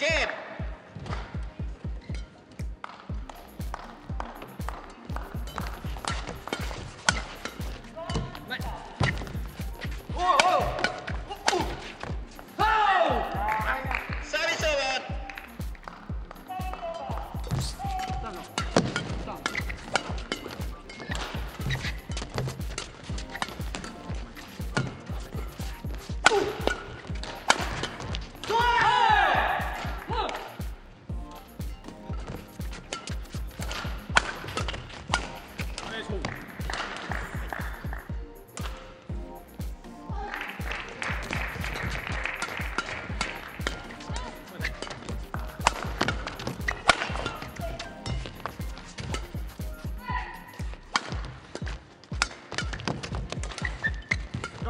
game.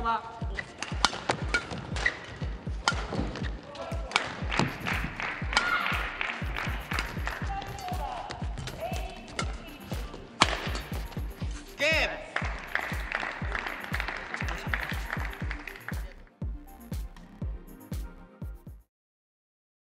了吗？